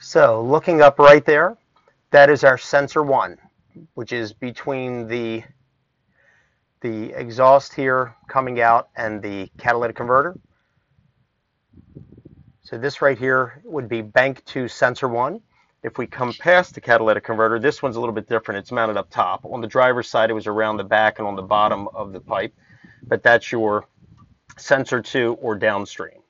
So looking up right there, that is our sensor one, which is between the the exhaust here coming out and the catalytic converter. So this right here would be bank 2 sensor 1. If we come past the catalytic converter, this one's a little bit different. It's mounted up top. On the driver's side, it was around the back and on the bottom of the pipe. But that's your sensor 2 or downstream.